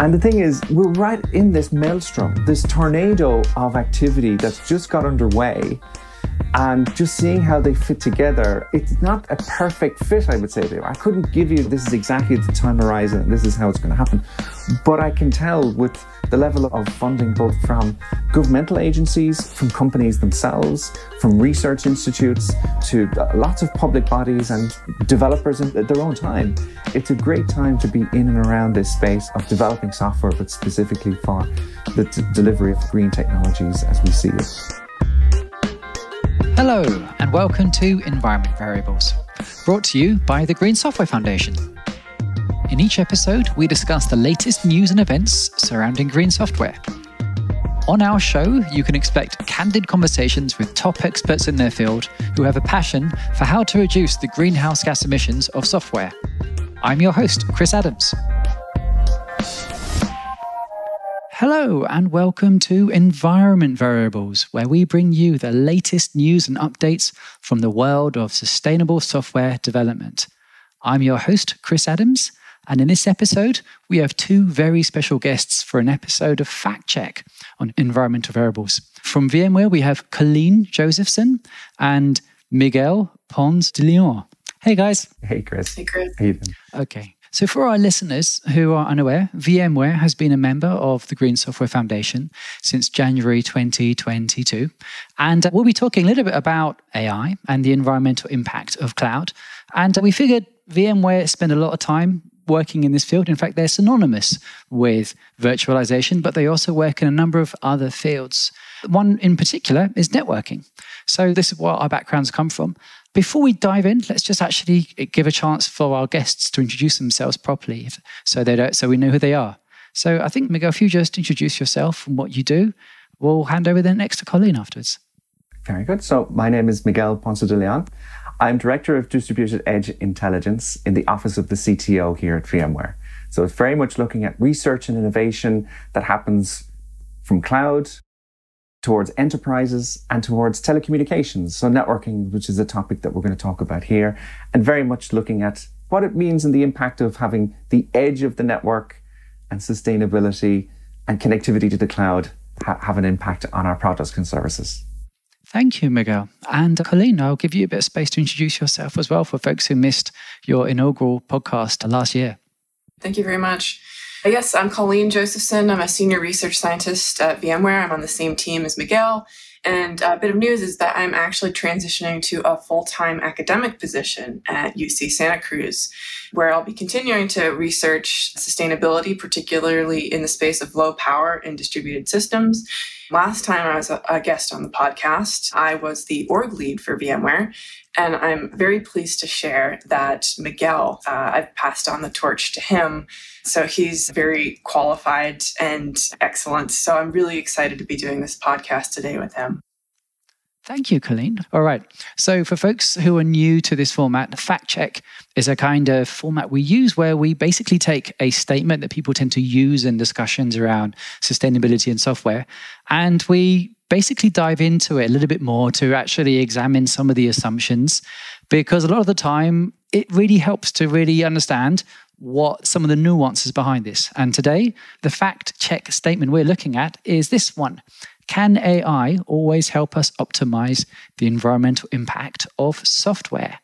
And the thing is, we're right in this maelstrom, this tornado of activity that's just got underway and just seeing how they fit together. It's not a perfect fit, I would say. I couldn't give you this is exactly the time horizon, this is how it's going to happen. But I can tell with the level of funding both from governmental agencies, from companies themselves, from research institutes to lots of public bodies and developers at their own time. It's a great time to be in and around this space of developing software, but specifically for the delivery of green technologies as we see it. Hello, and welcome to Environment Variables, brought to you by the Green Software Foundation. In each episode, we discuss the latest news and events surrounding green software. On our show, you can expect candid conversations with top experts in their field who have a passion for how to reduce the greenhouse gas emissions of software. I'm your host, Chris Adams. Hello, and welcome to Environment Variables, where we bring you the latest news and updates from the world of sustainable software development. I'm your host, Chris Adams, and in this episode, we have two very special guests for an episode of Fact Check on environmental variables. From VMware, we have Colleen Josephson and Miguel Ponce de Leon. Hey, guys. Hey, Chris. Hey, Chris. How you doing? Okay. So, for our listeners who are unaware, VMware has been a member of the Green Software Foundation since January 2022. And uh, we'll be talking a little bit about AI and the environmental impact of cloud. And we figured VMware spend a lot of time working in this field. In fact, they're synonymous with virtualization, but they also work in a number of other fields. One in particular is networking. So, this is where our backgrounds come from. Before we dive in, let's just actually give a chance for our guests to introduce themselves properly, so they don't, so we know who they are. So I think Miguel, if you just introduce yourself and what you do, we'll hand over the next to Colleen afterwards. Very good. So my name is Miguel Ponce de Leon. I'm Director of Distributed Edge Intelligence in the Office of the CTO here at VMware. So it's very much looking at research and innovation that happens from cloud towards enterprises and towards telecommunications. So, networking, which is a topic that we're going to talk about here, and very much looking at what it means and the impact of having the edge of the network and sustainability and connectivity to the cloud ha- have an impact on our products and services. Thank you, Miguel. And uh, Colleen, I'll give you a bit of space to introduce yourself as well for folks who missed your inaugural podcast last year. Thank you very much. I guess I'm Colleen Josephson. I'm a senior research scientist at VMware. I'm on the same team as Miguel. And a bit of news is that I'm actually transitioning to a full time academic position at UC Santa Cruz, where I'll be continuing to research sustainability, particularly in the space of low power and distributed systems. Last time I was a guest on the podcast, I was the org lead for VMware. And I'm very pleased to share that Miguel, uh, I've passed on the torch to him so he's very qualified and excellent. So I'm really excited to be doing this podcast today with him. Thank you, Colleen. All right. So, for folks who are new to this format, fact check is a kind of format we use where we basically take a statement that people tend to use in discussions around sustainability and software, and we basically dive into it a little bit more to actually examine some of the assumptions. Because a lot of the time, it really helps to really understand what some of the nuances behind this. And today, the fact check statement we're looking at is this one Can AI always help us optimize the environmental impact of software?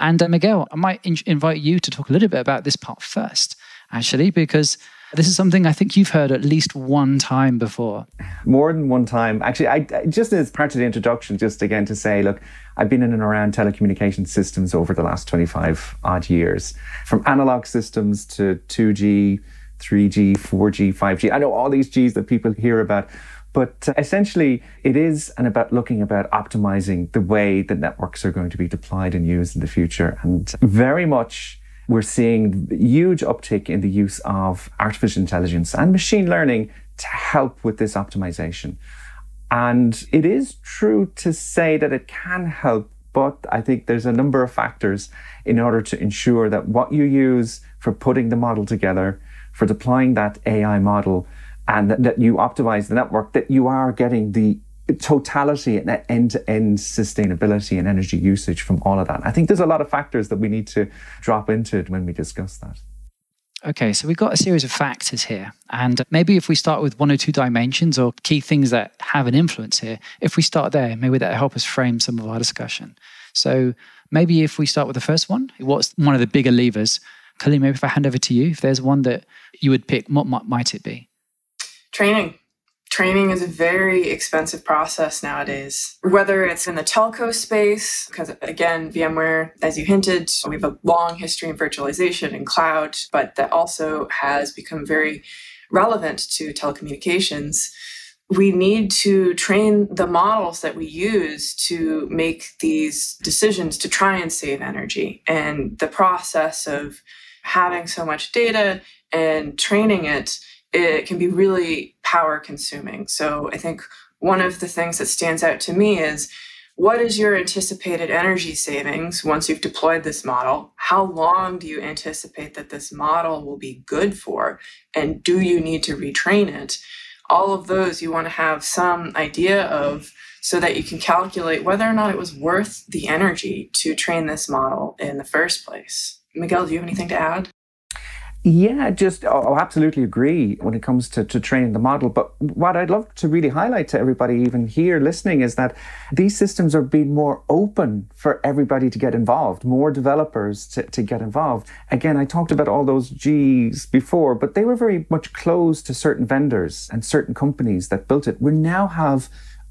And uh, Miguel, I might in- invite you to talk a little bit about this part first, actually, because this is something I think you've heard at least one time before. More than one time. Actually, I, just as part of the introduction, just again to say, look, I've been in and around telecommunication systems over the last 25 odd years, from analog systems to 2G, 3G, 4G, 5G. I know all these Gs that people hear about. But uh, essentially, it is and about looking about optimizing the way that networks are going to be deployed and used in the future. And very much we're seeing huge uptick in the use of artificial intelligence and machine learning to help with this optimization. And it is true to say that it can help, but I think there's a number of factors in order to ensure that what you use for putting the model together, for deploying that AI model, and that, that you optimize the network, that you are getting the totality and end-to-end sustainability and energy usage from all of that. I think there's a lot of factors that we need to drop into when we discuss that. Okay, so we've got a series of factors here. And maybe if we start with one or two dimensions or key things that have an influence here, if we start there, maybe that'll help us frame some of our discussion. So maybe if we start with the first one, what's one of the bigger levers? Colleen, maybe if I hand over to you, if there's one that you would pick, what might it be? Training. Training is a very expensive process nowadays, whether it's in the telco space, because again, VMware, as you hinted, we have a long history in virtualization and cloud, but that also has become very relevant to telecommunications. We need to train the models that we use to make these decisions to try and save energy. And the process of having so much data and training it it can be really power consuming. So I think one of the things that stands out to me is what is your anticipated energy savings once you've deployed this model? How long do you anticipate that this model will be good for? And do you need to retrain it? All of those you want to have some idea of so that you can calculate whether or not it was worth the energy to train this model in the first place. Miguel, do you have anything to add? Yeah, just oh, oh, absolutely agree when it comes to, to training the model. But what I'd love to really highlight to everybody, even here listening, is that these systems are being more open for everybody to get involved, more developers to, to get involved. Again, I talked about all those G's before, but they were very much closed to certain vendors and certain companies that built it. We now have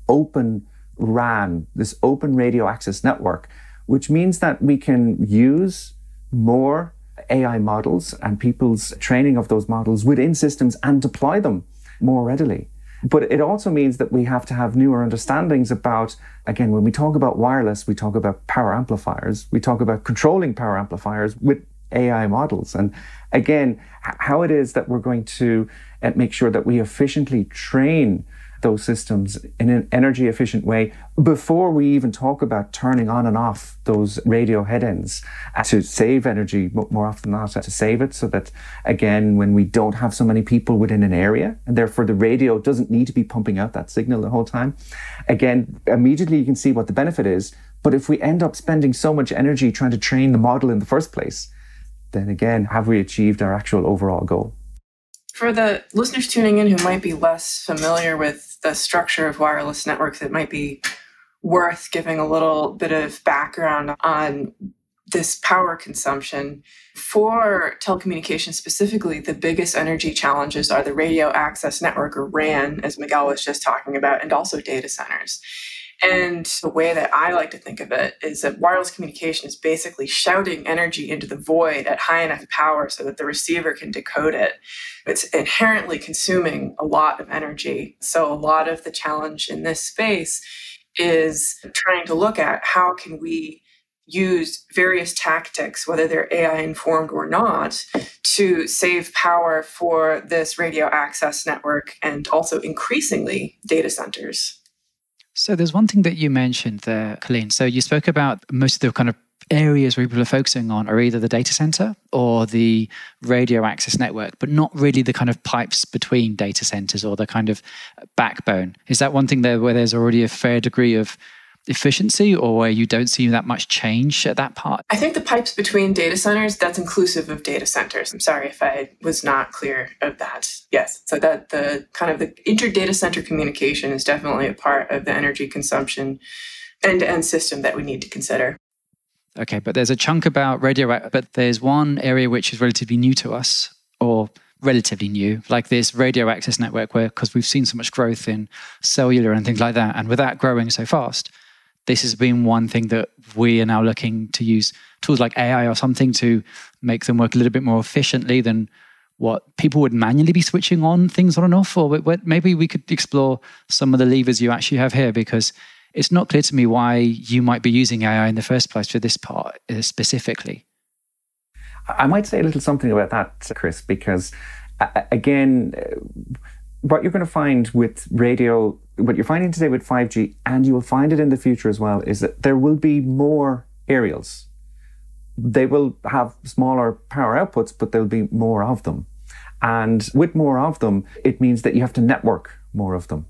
open RAN, this open radio access network, which means that we can use more AI models and people's training of those models within systems and deploy them more readily. But it also means that we have to have newer understandings about, again, when we talk about wireless, we talk about power amplifiers, we talk about controlling power amplifiers with AI models. And again, how it is that we're going to uh, make sure that we efficiently train those systems in an energy efficient way before we even talk about turning on and off those radio head ends to save energy more often than not to save it so that again when we don't have so many people within an area and therefore the radio doesn't need to be pumping out that signal the whole time again immediately you can see what the benefit is. But if we end up spending so much energy trying to train the model in the first place then again have we achieved our actual overall goal for the listeners tuning in who might be less familiar with the structure of wireless networks, it might be worth giving a little bit of background on this power consumption. For telecommunications specifically, the biggest energy challenges are the radio access network or RAN, as Miguel was just talking about, and also data centers. And the way that I like to think of it is that wireless communication is basically shouting energy into the void at high enough power so that the receiver can decode it. It's inherently consuming a lot of energy. So, a lot of the challenge in this space is trying to look at how can we use various tactics, whether they're AI informed or not, to save power for this radio access network and also increasingly data centers. So there's one thing that you mentioned there, Colleen. So you spoke about most of the kind of areas where people are focusing on are either the data center or the radio access network, but not really the kind of pipes between data centers or the kind of backbone. Is that one thing there where there's already a fair degree of efficiency or where you don't see that much change at that part? I think the pipes between data centers, that's inclusive of data centers. I'm sorry if I was not clear of that. Yes. So that the kind of the inter data center communication is definitely a part of the energy consumption end to end system that we need to consider. Okay, but there's a chunk about radio, but there's one area which is relatively new to us or relatively new, like this radio access network, where because we've seen so much growth in cellular and things like that, and with that growing so fast, this has been one thing that we are now looking to use tools like AI or something to make them work a little bit more efficiently than what people would manually be switching on things on and off. Or maybe we could explore some of the levers you actually have here because it's not clear to me why you might be using AI in the first place for this part uh, specifically. I might say a little something about that, Chris, because again, what you're going to find with radio, what you're finding today with 5G, and you will find it in the future as well, is that there will be more aerials. They will have smaller power outputs, but there'll be more of them. And with more of them, it means that you have to network more of them.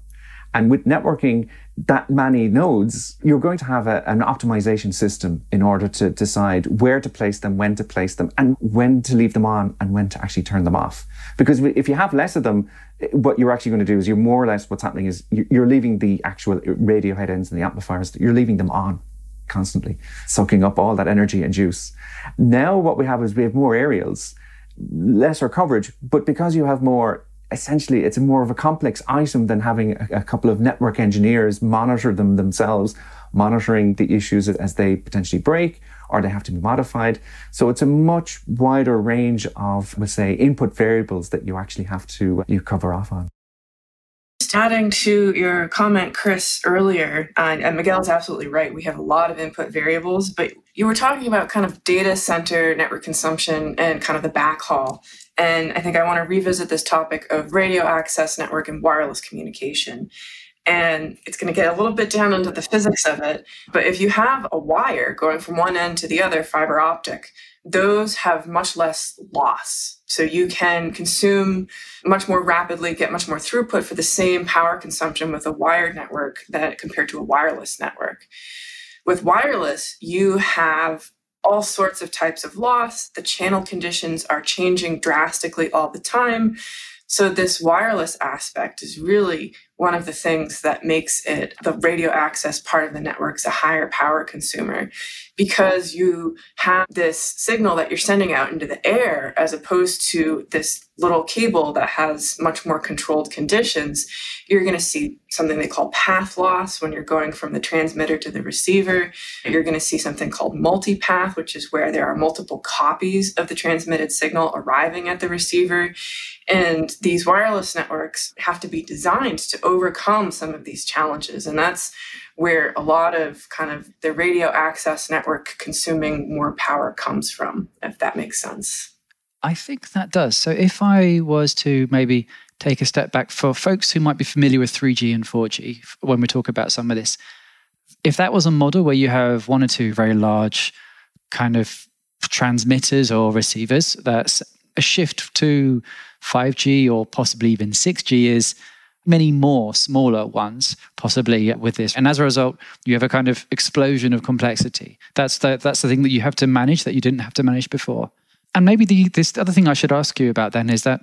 And with networking that many nodes, you're going to have a, an optimization system in order to decide where to place them, when to place them, and when to leave them on and when to actually turn them off. Because if you have less of them, what you're actually going to do is you're more or less what's happening is you're leaving the actual radio head ends and the amplifiers, you're leaving them on constantly, soaking up all that energy and juice. Now what we have is we have more aerials, lesser coverage, but because you have more essentially it's more of a complex item than having a, a, couple of network engineers monitor them themselves, monitoring the issues as they potentially break or they have to be modified. So it's a much wider range of, let's say, input variables that you actually have to you cover off on. Just adding to your comment, Chris, earlier, uh, and Miguel's absolutely right. We have a lot of input variables, but you were talking about kind of data center network consumption and kind of the backhaul. And I think I want to revisit this topic of radio access network and wireless communication. And it's going to get a little bit down into the physics of it. But if you have a wire going from one end to the other, fiber optic, those have much less loss. So you can consume much more rapidly, get much more throughput for the same power consumption with a wired network that compared to a wireless network. With wireless, you have all sorts of types of loss. The channel conditions are changing drastically all the time. So, this wireless aspect is really one of the things that makes it the radio access part of the networks a higher power consumer because you have this signal that you're sending out into the air as opposed to this little cable that has much more controlled conditions. You're going to see something they call path loss when you're going from the transmitter to the receiver. You're going to see something called multipath which is where there are multiple copies of the transmitted signal arriving at the receiver. And these wireless networks have to be designed to overcome some of these challenges. And that's where a lot of kind of the radio access network consuming more power comes from, if that makes sense. I think that does. So if I was to maybe take a step back for folks who might be familiar with 3G and 4G when we talk about some of this, if that was a model where you have one or two very large kind of transmitters or receivers, that's a shift to 5G or possibly even 6G is many more smaller ones possibly with this. And as a result you have a kind of explosion of complexity. That's the that's the thing that you have to manage that you didn't have to manage before. And maybe the this other thing i should ask you about then is that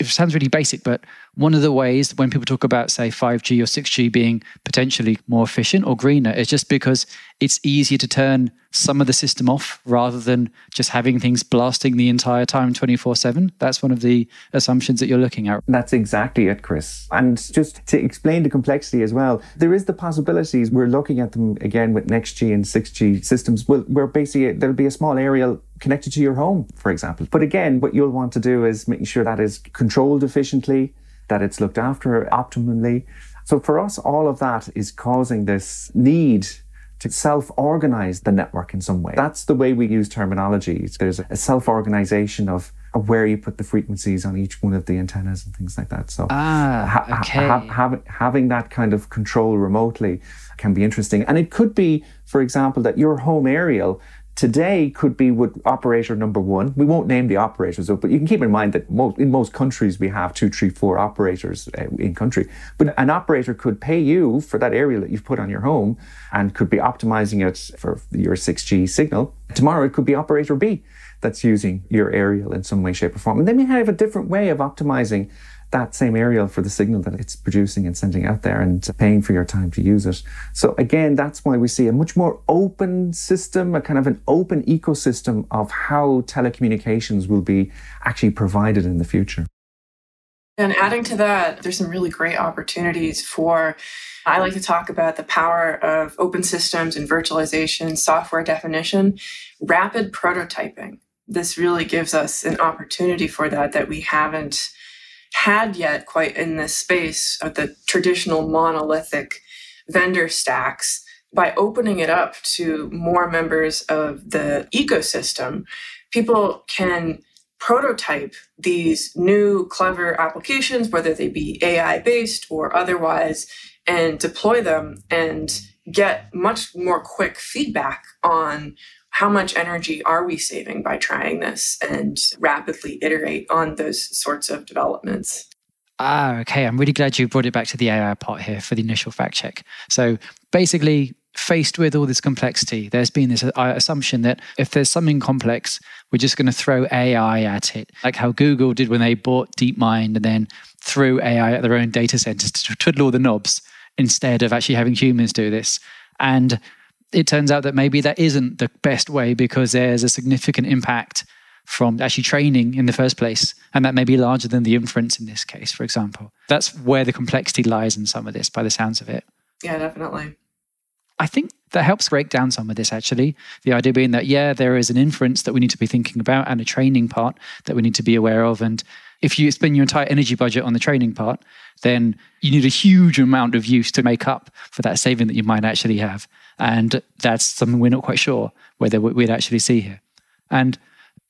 it sounds really basic, but one of the ways when people talk about, say, 5G or 6G being potentially more efficient or greener is just because it's easier to turn some of the system off rather than just having things blasting the entire time 24 7. That's one of the assumptions that you're looking at. That's exactly it, Chris. And just to explain the complexity as well, there is the possibilities. We're looking at them again with next G and 6G systems, where basically there'll be a small aerial connected to your home, for example. But again, what you'll want to do is making sure that is controlled efficiently, that it's looked after optimally. So for us, all of that is causing this need to self organize the network in some way. That's the way we use terminology. There's a self organization of, where you put the frequencies on each one of the antennas and things like that. So, ah, okay. ha- ha- having that kind of control remotely can be interesting. And it could be, for example, that your home aerial today could be with operator number one. We won't name the operators, but you can keep in mind that most, in most countries we have two, three, four operators uh, in country. But an operator could pay you for that area that you've put on your home and could be optimizing it for your 6G signal. Tomorrow it could be operator B that's using your aerial in some way, shape, or form. And they may have a different way of optimizing that same aerial for the signal that it's producing and sending out there and paying for your time to use it. So again, that's why we see a much more open system, a kind of an open ecosystem of how telecommunications will be actually provided in the future. And adding to that, there's some really great opportunities for, I like to talk about the power of open systems and virtualization, software definition, rapid prototyping. This really gives us an opportunity for that that we haven't had yet quite in this space of the traditional monolithic vendor stacks by opening it up to more members of the ecosystem people can prototype these new clever applications whether they be ai based or otherwise and deploy them and get much more quick feedback on how much energy are we saving by trying this and rapidly iterate on those sorts of developments? Ah, okay. I'm really glad you brought it back to the AI part here for the initial fact check. So basically, faced with all this complexity, there's been this uh, assumption that if there's something complex, we're just going to throw AI at it, like how Google did when they bought DeepMind and then threw AI at their own data centers to twiddle all the knobs instead of actually having humans do this. And it turns out that maybe that isn't the best way because there's a significant impact from actually training in the first place. And that may be larger than the inference in this case, for example. That's where the complexity lies in some of this, by the sounds of it. Yeah, definitely. I think that helps break down some of this actually. The idea being that, yeah, there is an inference that we need to be thinking about and a training part that we need to be aware of. And if you spend your entire energy budget on the training part, then you need a huge amount of use to make up for that saving that you might actually have. And that's something we're not quite sure whether we'd actually see here. And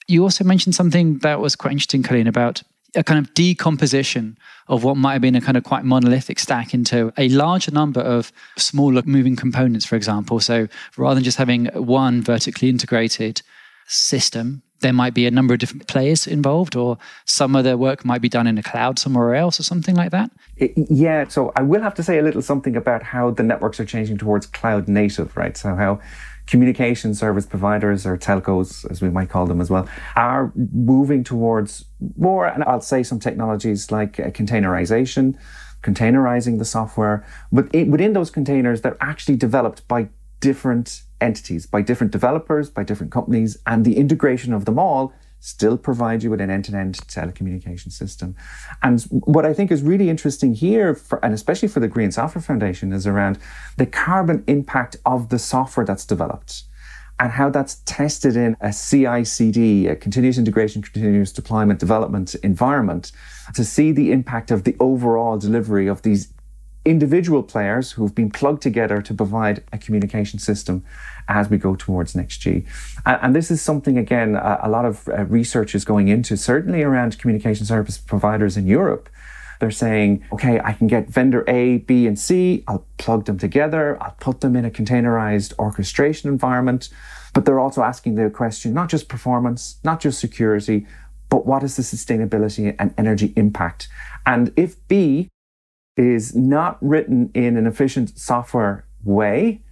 you also mentioned something that was quite interesting, Colleen, about a kind of decomposition of what might have been a kind of quite monolithic stack into a larger number of smaller moving components, for example. So rather than just having one vertically integrated system, there might be a number of different players involved, or some of their work might be done in a cloud somewhere else, or something like that? Yeah, so I will have to say a little something about how the networks are changing towards cloud native, right? So, how communication service providers or telcos, as we might call them as well, are moving towards more, and I'll say some technologies like uh, containerization, containerizing the software, but it, within those containers, they're actually developed by different entities, by different developers, by different companies, and the integration of them all still provide you with an end-to-end telecommunication system. And what I think is really interesting here, for, and especially for the Green Software Foundation, is around the carbon impact of the software that's developed and how that's tested in a CI/CD, a continuous integration, continuous deployment development environment, to see the impact of the overall delivery of these individual players who've been plugged together to provide a communication system as we go towards next G. And, this is something, again, a, a lot of uh, research is going into, certainly around communication service providers in Europe. They're saying, okay, I can get vendor A, B, and C. I'll plug them together. I'll put them in a containerized orchestration environment. But they're also asking the question, not just performance, not just security, but what is the sustainability and energy impact? And if B is not written in an efficient software way,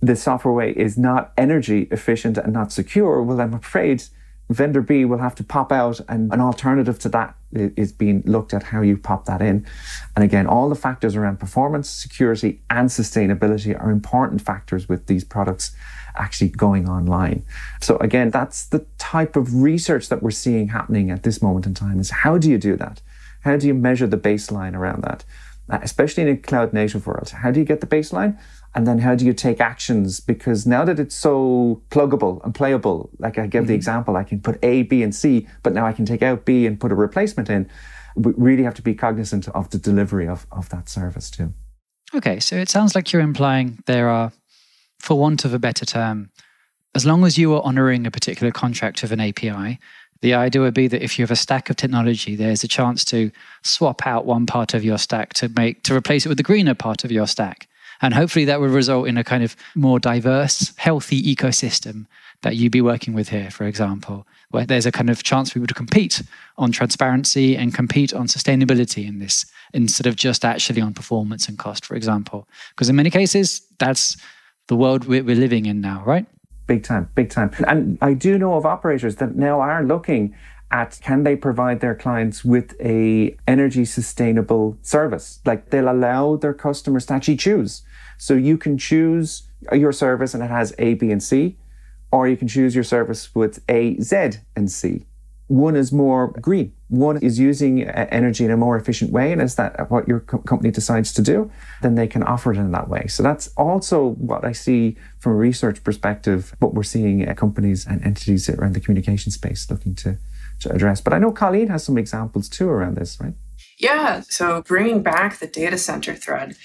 the software way is not energy efficient and not secure, well, I'm afraid vendor B will have to pop out and an alternative to that is being looked at how you pop that in. And again, all the factors around performance, security, and sustainability are important factors with these products actually going online. So again, that's the type of research that we're seeing happening at this moment in time is how do you do that? How do you measure the baseline around that? Uh, especially in a cloud native world. How do you get the baseline? And then how do you take actions? Because now that it's so pluggable and playable, like I gave mm-hmm. the example, I can put A, B, and C, but now I can take out B and put a replacement in. We really have to be cognizant of the delivery of, of that service too. Okay, so it sounds like you're implying there are, for want of a better term, as long as you are honoring a particular contract of an API, the idea would be that if you have a stack of technology, there's a chance to swap out one part of your stack to make to replace it with the greener part of your stack. And hopefully that would result in a kind of more diverse, healthy ecosystem that you'd be working with here, for example, where there's a kind of chance for people compete on transparency and compete on sustainability in this instead of just actually on performance and cost, for example. Because in many cases, that's the world we're living in now, right? Big time, big time. And I do know of operators that now are looking at can they provide their clients with a energy sustainable service? Like they'll allow their customers to actually choose. So you can choose your service and it has a b and c or you can choose your service with a z and c one is more green. One is using energy in a more efficient way. And is that what your co- company decides to do? Then they can offer it in that way. So that's also what I see from a research perspective, what we're seeing uh, companies and entities around the communication space looking to, to address. But I know Colleen has some examples too around this, right? Yeah. So bringing back the data center thread,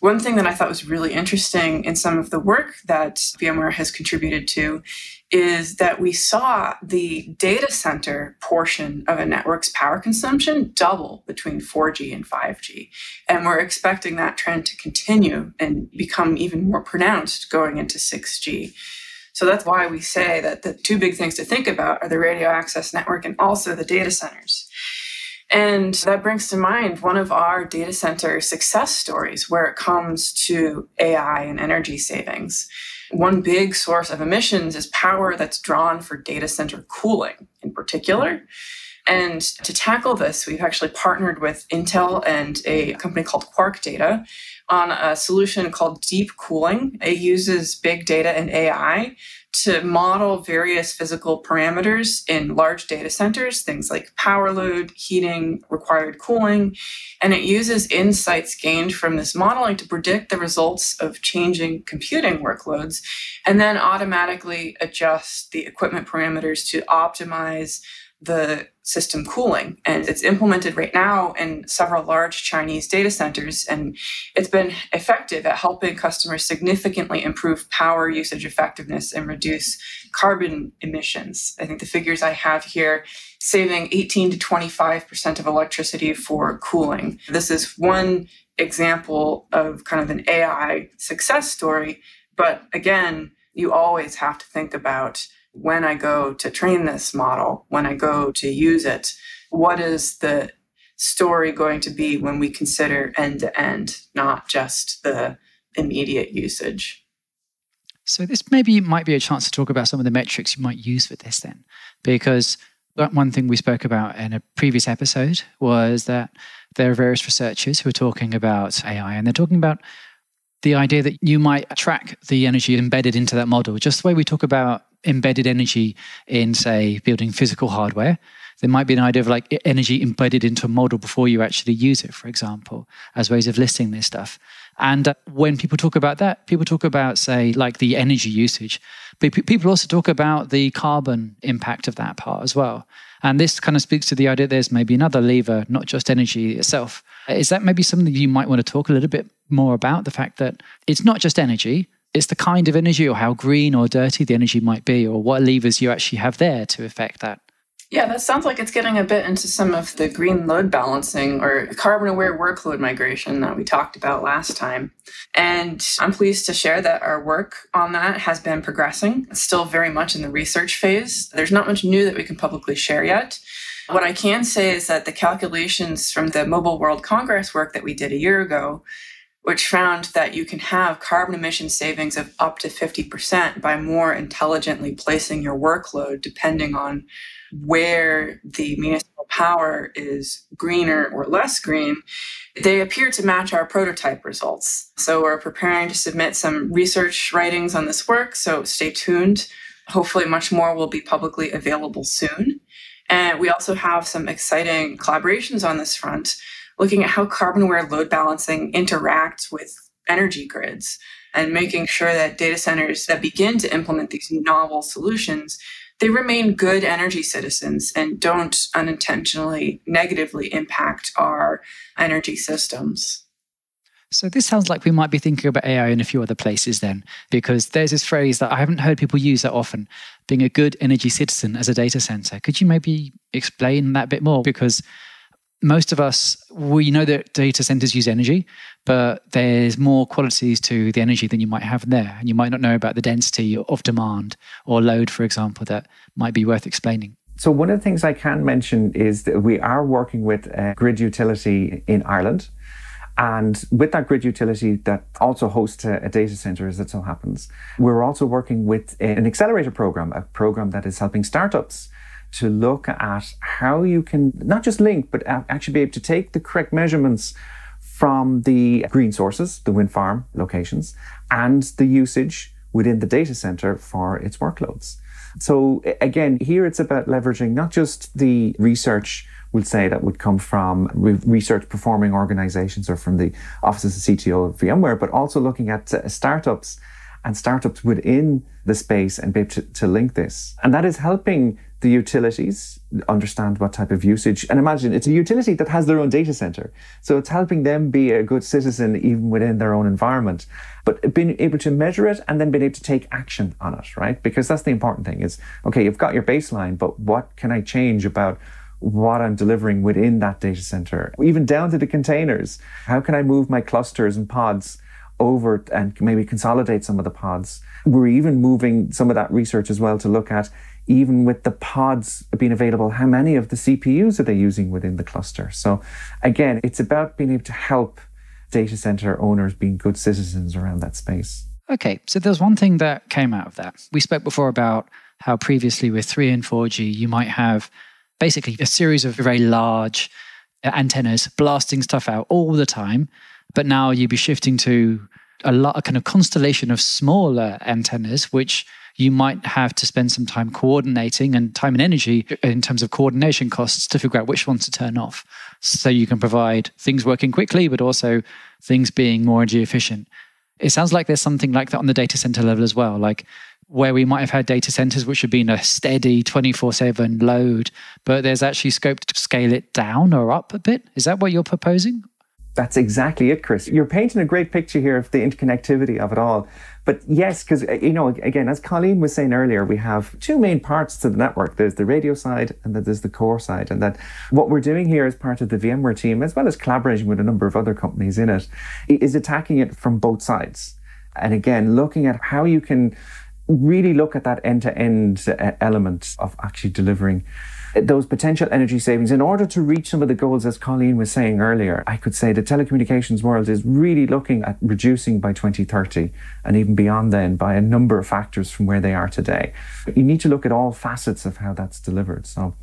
one thing that I thought was really interesting in some of the work that VMware has contributed to is that we saw the data center portion of a network's power consumption double between 4G and 5G. And we're expecting that trend to continue and become even more pronounced going into 6G. So that's why we say that the two big things to think about are the radio access network and also the data centers. And that brings to mind one of our data center success stories where it comes to AI and energy savings. One big source of emissions is power that's drawn for data center cooling in particular. And to tackle this, we've actually partnered with Intel and a company called Quark Data on a solution called Deep Cooling. It uses big data and AI to model various physical parameters in large data centers, things like power load, heating, required cooling. And it uses insights gained from this modeling to predict the results of changing computing workloads and then automatically adjust the equipment parameters to optimize the system cooling. And it's implemented right now in several large Chinese data centers. And it's been effective at helping customers significantly improve power usage effectiveness and reduce carbon emissions. I think the figures I have here saving 18 to 25% of electricity for cooling. This is one example of kind of an AI success story. But again, you always have to think about when I go to train this model, when I go to use it, what is the story going to be when we consider end to end, not just the immediate usage? So, this maybe might be a chance to talk about some of the metrics you might use for this then. Because one thing we spoke about in a previous episode was that there are various researchers who are talking about AI and they're talking about the idea that you might track the energy embedded into that model, just the way we talk about embedded energy in, say, building physical hardware. There might be an idea of like energy embedded into a model before you actually use it, for example, as ways of listing this stuff. And uh, when people talk about that, people talk about, say, like the energy usage, but people also talk about the carbon impact of that part as well. And this kind of speaks to the idea there's maybe another lever, not just energy itself. Is that maybe something you might want to talk a little bit more about? The fact that it's not just energy, it's the kind of energy or how green or dirty the energy might be, or what levers you actually have there to affect that. Yeah, that sounds like it's getting a bit into some of the green load balancing or carbon aware workload migration that we talked about last time. And I'm pleased to share that our work on that has been progressing. It's still very much in the research phase. There's not much new that we can publicly share yet. What I can say is that the calculations from the Mobile World Congress work that we did a year ago which found that you can have carbon emission savings of up to 50% by more intelligently placing your workload depending on where the municipal power is greener or less green. They appear to match our prototype results. So we're preparing to submit some research writings on this work, so stay tuned. Hopefully, much more will be publicly available soon. And we also have some exciting collaborations on this front looking at how carbon aware load balancing interacts with energy grids and making sure that data centers that begin to implement these novel solutions they remain good energy citizens and don't unintentionally negatively impact our energy systems. So this sounds like we might be thinking about AI in a few other places then, because there's this phrase that I haven't heard people use that often, being a good energy citizen as a data center. Could you maybe explain that a bit more? Because most of us we know that data centers use energy but there's more qualities to the energy than you might have there. And you might not know about the density of demand or load for example that might be worth explaining. So one of the things i can mention is that we are working with a grid utility in ireland. And with that grid utility that also hosts a, data center, as it so happens, we're also working with an accelerator program, a program that is helping startups to look at how you can not just link, but actually be able to take the correct measurements from the green sources, the wind farm locations, and the usage within the data center for its workloads. So again, here it's about leveraging not just the research we'll say that would come from research performing organizations or from the offices of CTO of VMware, but also looking at uh, startups and startups within the space and be able to, to link this. And that is helping the utilities understand what type of usage. And imagine it's a utility that has their own data center. So it's helping them be a good citizen even within their own environment. But being able to measure it and then being able to take action on it, right? Because that's the important thing is, okay, you've got your baseline, but what can I change about what I'm delivering within that data center, even down to the containers. How can I move my clusters and pods over and maybe consolidate some of the pods? We're even moving some of that research as well to look at even with the pods being available, how many of the CPUs are they using within the cluster? So again, it's about being able to help data center owners being good citizens around that space. Okay, so there's one thing that came out of that. We spoke before about how previously with 3 and 4G, you might have basically a series of very large uh, antennas blasting stuff out all the time. But now you'd be shifting to a lot, a kind of constellation of smaller antennas, which you might have to spend some time coordinating and time and energy in terms of coordination costs to figure out which ones to turn off. So you can provide things working quickly, but also things being more energy efficient. It sounds like there's something like that on the data center level as well. Like where we might have had data centers which have been a steady 24 7 load, but there's actually scope to scale it down or up a bit. Is that what you're proposing? That's exactly it, Chris. You're painting a great picture here of the interconnectivity of it all. But yes, because, uh, you know, again, as Colleen was saying earlier, we have two main parts to the network. There's the radio side and then there's the core side. And that what we're doing here as part of the VMware team, as well as collaborating with a number of other companies in it, is attacking it from both sides. And again, looking at how you can really look at that end to end element of actually delivering those potential energy savings in order to reach some of the goals, as Colleen was saying earlier. I could say the telecommunications world is really looking at reducing by 2030 and even beyond then by a number of factors from where they are today. You need to look at all facets of how that's delivered. So,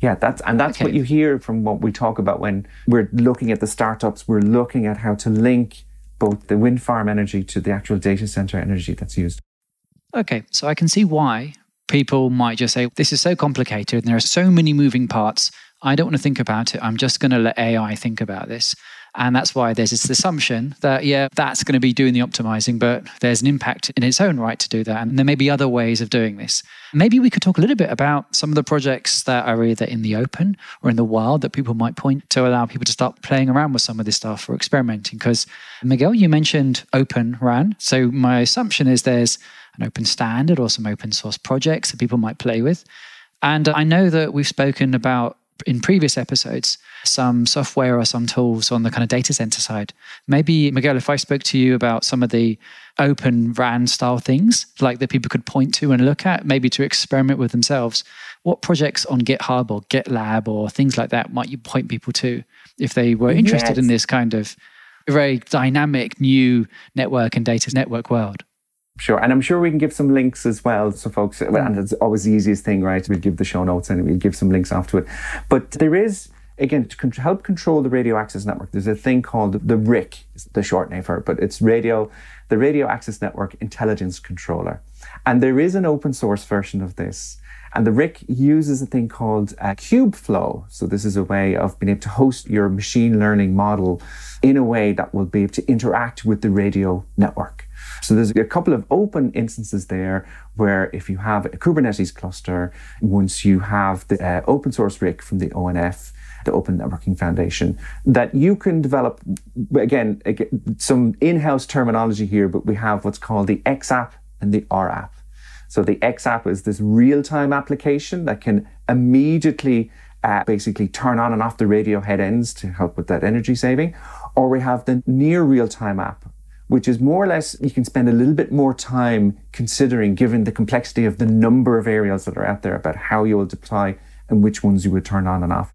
yeah, that's and that's okay. what you hear from what we talk about when we're looking at the startups. We're looking at how to link both the wind farm energy to the actual data center energy that's used. Okay, so I can see why people might just say, This is so complicated and there are so many moving parts. I don't want to think about it. I'm just going to let AI think about this. And that's why there's this assumption that, yeah, that's going to be doing the optimizing, but there's an impact in its own right to do that. And there may be other ways of doing this. Maybe we could talk a little bit about some of the projects that are either in the open or in the wild that people might point to allow people to start playing around with some of this stuff or experimenting. Because, Miguel, you mentioned Open RAN. So my assumption is there's an open standard or some open source projects that people might play with. And I know that we've spoken about in previous episodes some software or some tools on the kind of data center side. Maybe, Miguel, if I spoke to you about some of the open RAN style things, like that people could point to and look at, maybe to experiment with themselves, what projects on GitHub or GitLab or things like that might you point people to if they were interested yes. in this kind of very dynamic new network and data network world? Sure. And I'm sure we can give some links as well. So, folks, and it's always the easiest thing, right? We'll give the show notes and we'll give some links after it. But there is, again, to help control the radio access network, there's a thing called the RIC, the short name for it, but it's radio, the Radio Access Network Intelligence Controller. And there is an open source version of this. And the RIC uses a thing called uh, Kubeflow. So this is a way of being able to host your machine learning model in a way that will be able to interact with the radio network. So there's a couple of open instances there where if you have a Kubernetes cluster, once you have the uh, open source RIC from the ONF, the Open Networking Foundation, that you can develop, again, some in-house terminology here, but we have what's called the XApp and the RApp. So the XApp is this real-time application that can immediately uh, basically turn on and off the radio head ends to help with that energy saving. Or we have the near real-time app, which is more or less you can spend a little bit more time considering, given the complexity of the number of aerials that are out there, about how you will deploy and which ones you would turn on and off.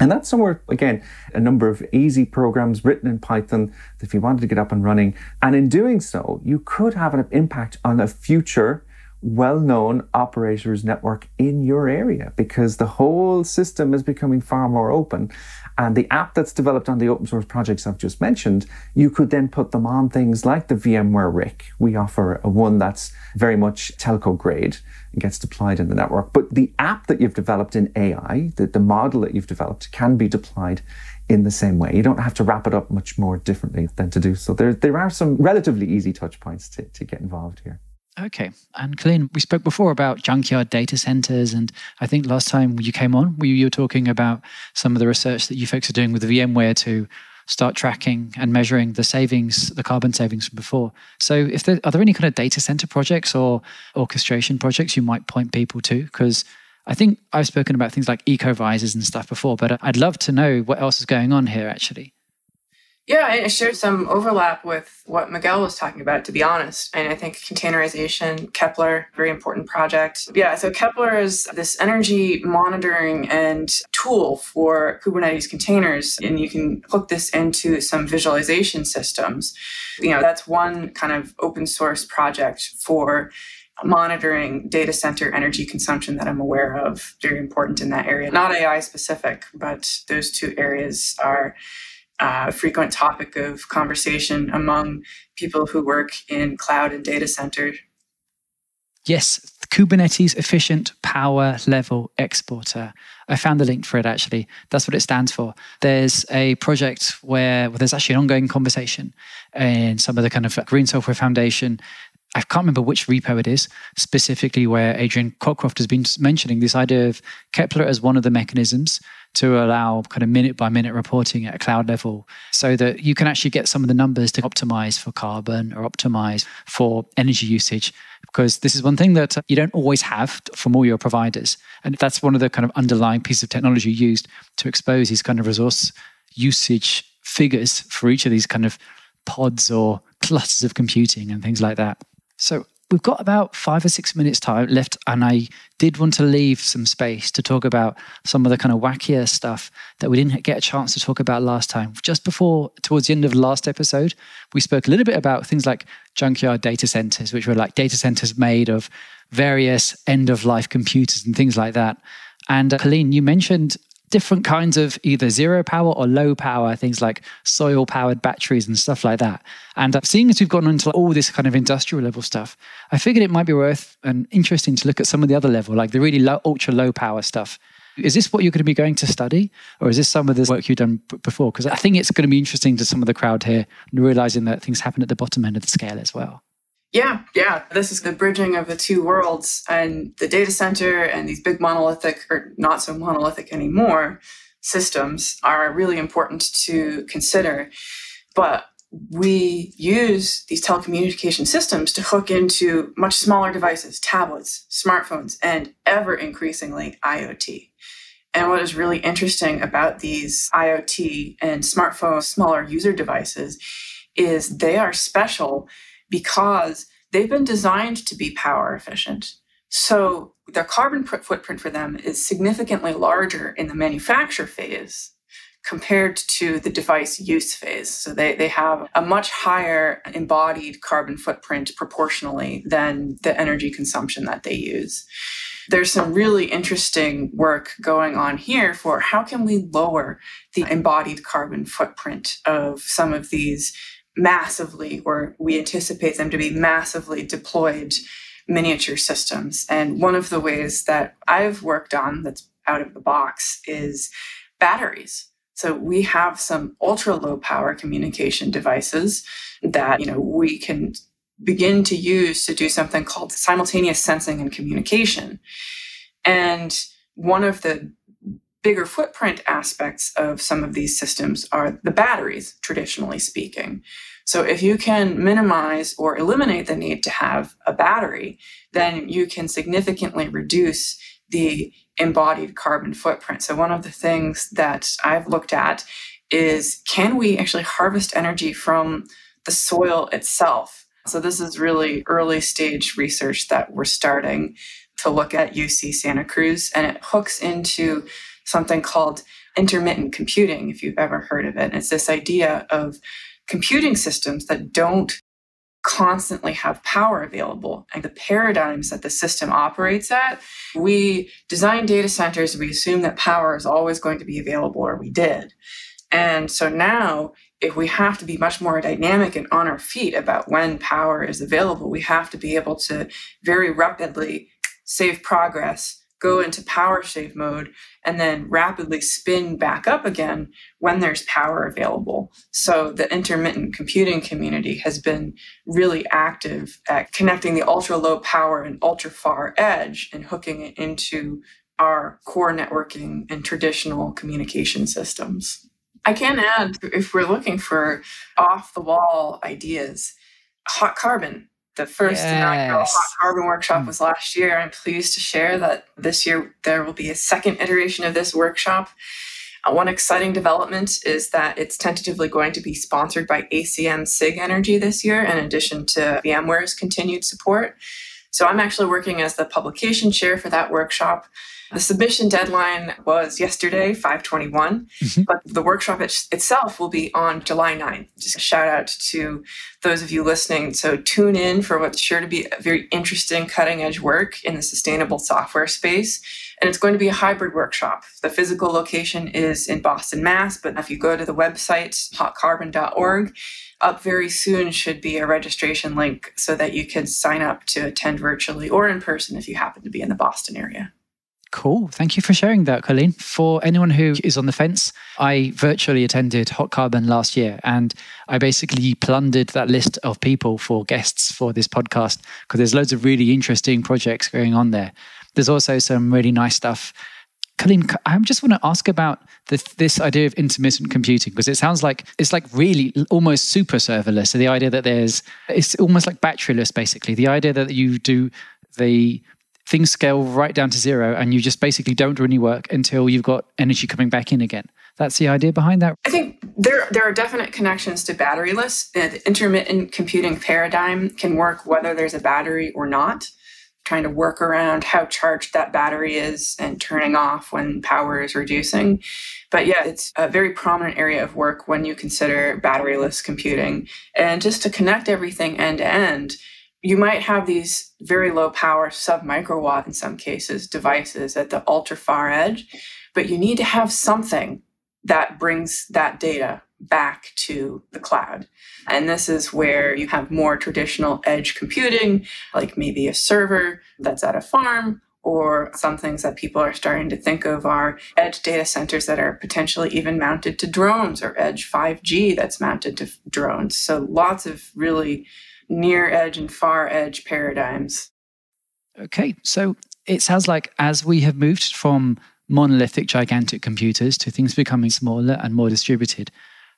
And that's somewhere, again, a number of easy programs written in Python that if you wanted to get up and running. And in doing so, you could have an impact on a future well known operators network in your area because the whole system is becoming far more open. And the app that's developed on the open source projects I've just mentioned, you could then put them on things like the VMware RIC. We offer a one that's very much telco grade and gets deployed in the network. But the app that you've developed in AI, the, the model that you've developed, can be deployed in the same way. You don't have to wrap it up much more differently than to do so. There, there are some relatively easy touch points to, to get involved here. Okay. And Colleen, we spoke before about junkyard data centers. And I think last time you came on, you were talking about some of the research that you folks are doing with VMware to start tracking and measuring the savings, the carbon savings from before. So, if there, are there any kind of data center projects or orchestration projects you might point people to? Because I think I've spoken about things like eco visors and stuff before, but I'd love to know what else is going on here actually. Yeah, I shared some overlap with what Miguel was talking about, to be honest. And I think containerization, Kepler, very important project. Yeah, so Kepler is this energy monitoring and tool for Kubernetes containers. And you can hook this into some visualization systems. You know, that's one kind of open source project for monitoring data center energy consumption that I'm aware of. Very important in that area. Not AI specific, but those two areas are a frequent topic of conversation among people who work in cloud and data center. Yes, Kubernetes Efficient Power Level Exporter. I found the link for it actually. That's what it stands for. There's a project where well, there's actually an ongoing conversation in some of the kind of Green Software Foundation I can't remember which repo it is specifically where Adrian Cockcroft has been mentioning this idea of Kepler as one of the mechanisms to allow kind of minute by minute reporting at a cloud level so that you can actually get some of the numbers to optimize for carbon or optimize for energy usage. Because this is one thing that you don't always have from all your providers. And that's one of the kind of underlying pieces of technology used to expose these kind of resource usage figures for each of these kind of pods or clusters of computing and things like that. So we've got about five or six minutes time left and i did want to leave some space to talk about some of the kind of wackier stuff that we didn't get a chance to talk about last time. Just before towards the end of the last episode we spoke a little bit about things like junkyard data centers which were like data centers made of various end of life computers and things like that. And uh, Colleen, you mentioned different kinds of either zero power or low power, things like soil powered batteries and stuff like that. And uh, seeing as we've gone into all this kind of industrial level stuff, I figured it might be worth and interesting to look at some of the other level, like the really low, ultra low power stuff. Is this what you're going to be going to study, or is this some of the work you've done before? Because I think it's going to be interesting to some of the crowd here, realizing that things happen at the bottom end of the scale as well. Yeah, yeah. This is the bridging of the two worlds and the data center and these big monolithic or not so monolithic anymore systems are really important to consider. But we use these telecommunication systems to hook into much smaller devices, tablets, smartphones, and ever increasingly IoT. And what is really interesting about these IoT and smartphone smaller user devices is they are special because they've been designed to be power efficient. So their carbon footprint for them is significantly larger in the manufacture phase compared to the device use phase. So they, they have a much higher embodied carbon footprint proportionally than the energy consumption that they use. There's some really interesting work going on here for how can we lower the embodied carbon footprint of some of these massively, or we anticipate them to be massively deployed miniature systems. And one of the ways that I've worked on that's out of the box is batteries. So we have some ultra low power communication devices that, you know, we can begin to use to do something called simultaneous sensing and communication. And one of the bigger footprint aspects of some of these systems are the batteries, traditionally speaking. So if you can minimize or eliminate the need to have a battery, then you can significantly reduce the embodied carbon footprint. So one of the things that I've looked at is can we actually harvest energy from the soil itself? So this is really early stage research that we're starting to look at UC Santa Cruz and it hooks into something called intermittent computing, if you've ever heard of it. It's this idea of computing systems that don't constantly have power available and the paradigms that the system operates at we design data centers we assume that power is always going to be available or we did and so now if we have to be much more dynamic and on our feet about when power is available we have to be able to very rapidly save progress go into power save mode and then rapidly spin back up again when there's power available. So the intermittent computing community has been really active at connecting the ultra low power and ultra far edge and hooking it into our core networking and traditional communication systems. I can add if we're looking for off the wall ideas, hot carbon the first yes. inaugural Hot Carbon workshop hmm. was last year. I'm pleased to share that this year there will be a second iteration of this workshop. Uh, one exciting development is that it's tentatively going to be sponsored by ACM SIG Energy this year, in addition to VMware's continued support. So I'm actually working as the publication chair for that workshop. The submission deadline was yesterday, 521, mm-hmm. but the workshop it- itself will be on July 9th. Just a shout out to those of you listening. So tune in for what's sure to be very interesting cutting edge work in the sustainable software space. And it's going to be a hybrid workshop. The physical location is in Boston, Mass, but if you go to the website, hotcarbon.org, up very soon should be a registration link so that you can sign up to attend virtually or in person if you happen to be in the Boston area. Cool. Thank you for sharing that, Colleen. For anyone who is on the fence, I virtually attended Hot Carbon last year and I basically plundered that list of people for guests for this podcast because there's loads of really interesting projects going on there. There's also some really nice stuff. Colleen, I just want to ask about the, this idea of intermittent computing because it sounds like it's like really almost super serverless. So the idea that there's it's almost like batteryless, basically. The idea that you do the things scale right down to zero and you just basically don't do any work until you've got energy coming back in again. That's the idea behind that. I think there there are definite connections to batteryless. The intermittent computing paradigm can work whether there's a battery or not. Trying to work around how charged that battery is and turning off when power is reducing. But yeah, it's a very prominent area of work when you consider batteryless computing. And just to connect everything end to end, you might have these very low power sub microwatt in some cases devices at the ultra far edge but you need to have something that brings that data back to the cloud and this is where you have more traditional edge computing like maybe a server that's at a farm or some things that people are starting to think of are edge data centers that are potentially even mounted to drones or edge 5G that's mounted to drones. So lots of really near edge and far edge paradigms. Okay, so it sounds like as we have moved from monolithic, gigantic computers to things becoming smaller and more distributed,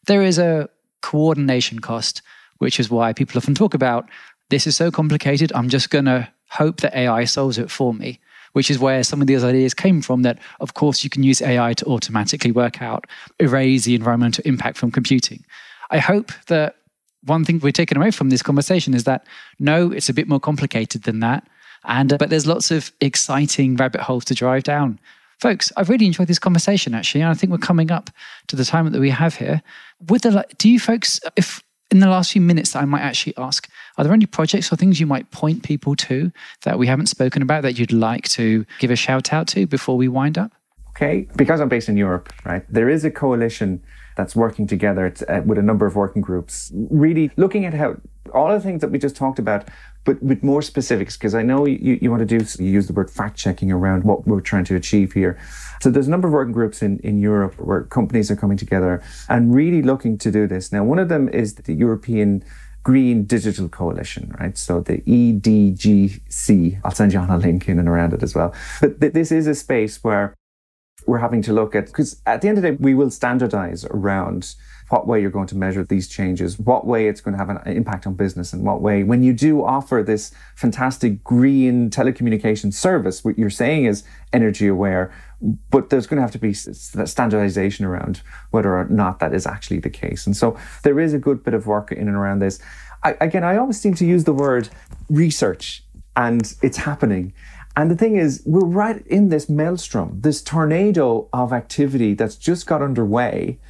there is a coordination cost, which is why people often talk about this is so complicated, I'm just going to hope that AI solves it for me. Which is where some of these ideas came from. That, of course, you can use AI to automatically work out, erase the environmental impact from computing. I hope that one thing we're taking away from this conversation is that no, it's a bit more complicated than that. And uh, but there's lots of exciting rabbit holes to drive down. Folks, I've really enjoyed this conversation actually, and I think we're coming up to the time that we have here. With the do you folks, if in the last few minutes that I might actually ask, are there any projects or things you might point people to that we haven't spoken about that you'd like to give a shout out to before we wind up? Okay, because I'm based in Europe, right? There is a coalition that's working together uh, with a number of working groups, really looking at how all the things that we just talked about, but with more specifics, because I know you, you want to do, you use the word fact checking around what we're trying to achieve here. So there's a number of working groups in, in Europe where companies are coming together and really looking to do this. Now, one of them is the European Green Digital Coalition, right? So the EDGC, I'll send you on a link in and around it as well. But th- this is a space where we're having to look at, because at the end of the day, we will standardize around what way you're going to measure these changes, what way it's going to have an impact on business, and what way, when you do offer this fantastic green telecommunication service, what you're saying is energy aware, but there's going to have to be standardization around whether or not that is actually the case. And so there is a good bit of work in and around this. I, again, I always seem to use the word research, and it's happening. And the thing is, we're right in this maelstrom, this tornado of activity that's just got underway.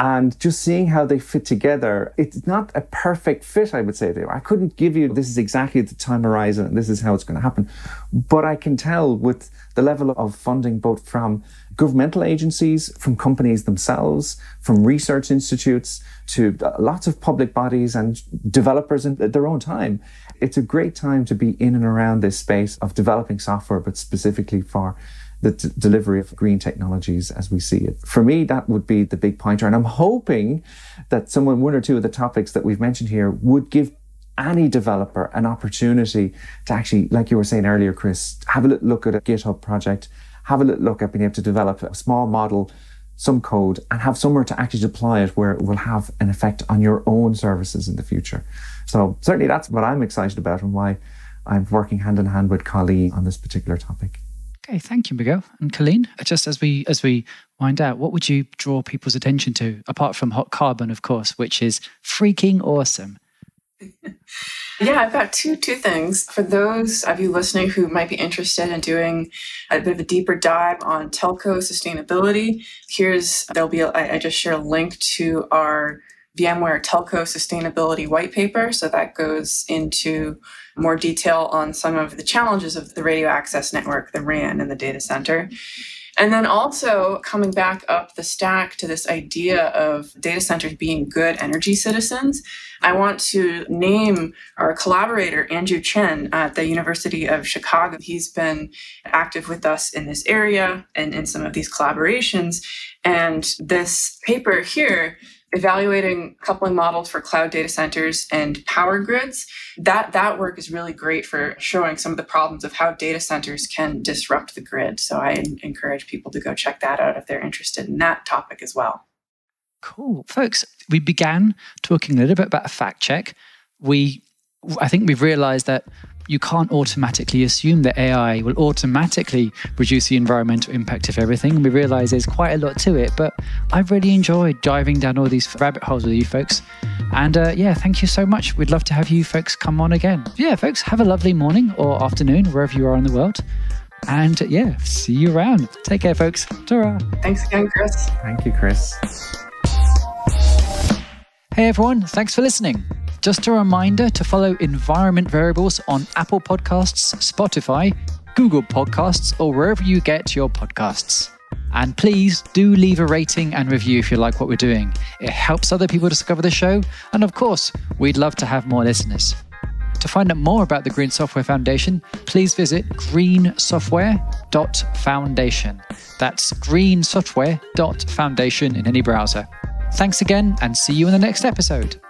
And just seeing how they fit together, it's not a perfect fit, I would say. There, I couldn't give you this is exactly the time horizon this is how it's going to happen. But I can tell with the level of funding, both from governmental agencies, from companies themselves, from research institutes, to lots of public bodies and developers in their own time, it's a great time to be in and around this space of developing software, but specifically for the d- delivery of green technologies as we see it. For me, that would be the big pointer. And I'm hoping that someone, one or two of the topics that we've mentioned here would give any developer an opportunity to actually, like you were saying earlier, Chris, have a look at a GitHub project, have a look at being able to develop a small model, some code, and have somewhere to actually deploy it where it will have an effect on your own services in the future. So certainly that's what I'm excited about and why I'm working hand in hand with Colleen on this particular topic. Okay, thank you, Miguel and Colleen. Just as we as we wind out, what would you draw people's attention to apart from hot carbon, of course, which is freaking awesome? Yeah, I've got two two things for those of you listening who might be interested in doing a bit of a deeper dive on telco sustainability. Here's there'll be a, I just share a link to our VMware telco sustainability white paper. So that goes into more detail on some of the challenges of the radio access network, the RAN, and the data center. And then also coming back up the stack to this idea of data centers being good energy citizens, I want to name our collaborator, Andrew Chien at the University of Chicago. He's been active with us in this area and in some of these collaborations. And this paper here evaluating coupling models for cloud data centers and power grids that that work is really great for showing some of the problems of how data centers can disrupt the grid. So i encourage people to go check that out if they're interested in that topic as well. Cool. Folks we began talking a little bit about a fact check. We i think we've realized that you can't automatically assume that AI will automatically reduce the environmental impact of everything. And we realize there's quite a lot to it, but I've really enjoyed diving down all these rabbit holes with you folks. And uh, yeah, thank you so much. We'd love to have you folks come on again. Yeah, folks, have a lovely morning or afternoon, wherever you are in the world. And yeah, see you around. Take care, folks. Ta Thanks again, Chris. Thank you, Chris. Hey, everyone. Thanks for listening. Just a reminder to follow Environment Variables on Apple Podcasts, Spotify, Google Podcasts, or wherever you get your podcasts. And please do leave a rating and review if you like what we're doing. It helps other people discover the show, and of course, we'd love to have more listeners. To find out more about the Green Software Foundation, please visit greensoftware.foundation. That's greensoftware.foundation in any browser. Thanks again, and see you in the next episode.